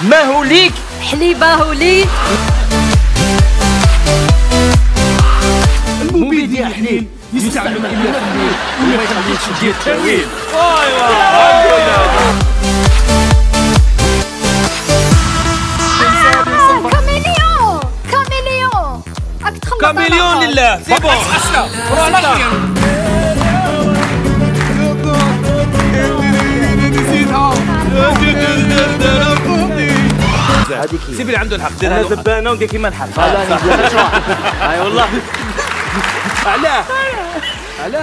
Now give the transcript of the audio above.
ما هو ليك؟ حليبه لي المبيد يا حليل يستعمل الا في الليل وما يخليكش دير تاويل كاميليون كاميليون. كاميليون لله. سي بون هذيك هي. سيبي اللي عنده الحق أنا دير دبانه وندير كيما الحق أي والله. علاه علاه